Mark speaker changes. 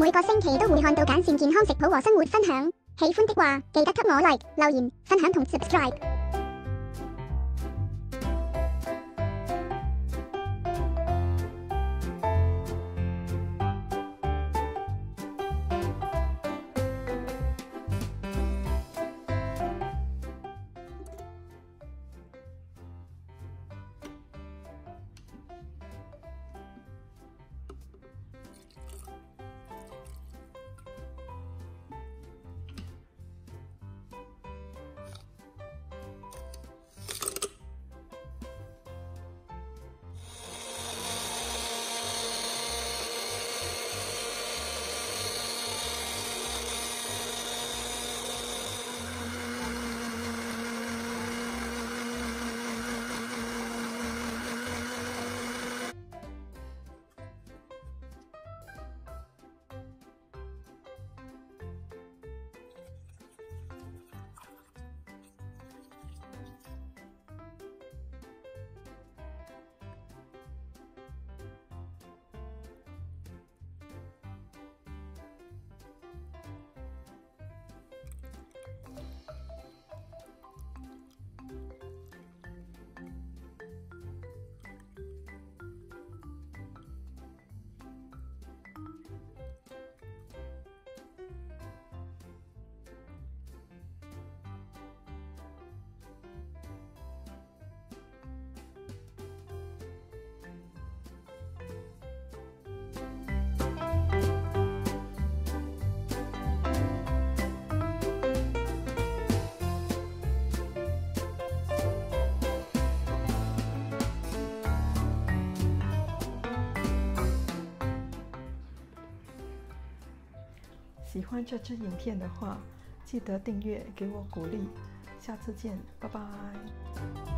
Speaker 1: 每个星期都会看到简善健康食谱和生活分享。喜欢的话记得给我 like、留言、分享同 subscribe。
Speaker 2: 喜欢这支影片的话，记得订阅给我鼓励。下次见，拜拜。